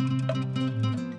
Música